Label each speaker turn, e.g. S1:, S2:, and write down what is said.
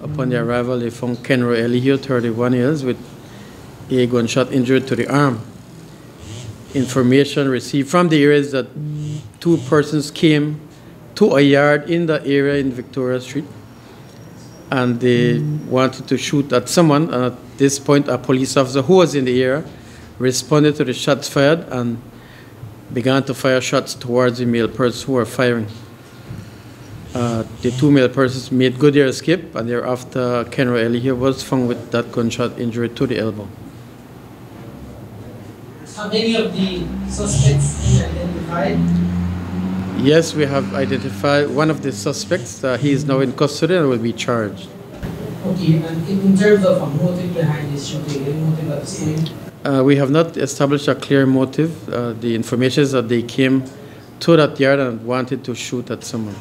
S1: Upon their arrival, they found Kenro Eligio, 31 years, with a gunshot injury to the arm. Information received from the area is that two persons came to a yard in the area in Victoria Street and they wanted to shoot at someone. And at this point, a police officer who was in the area responded to the shots fired and began to fire shots towards the male persons who were firing. Uh, the two male persons made good their escape, and thereafter, Kenro Eligio was found with that gunshot injury to the elbow.
S2: Have any of the suspects been identified?
S1: Yes, we have identified one of the suspects. Uh, he is now in custody and will be charged.
S2: Okay, and in, terms of a motive behind this shooting, any motive at time?
S1: Uh, we have not established a clear motive. Uh, the information is that they came to that yard and wanted to shoot at someone.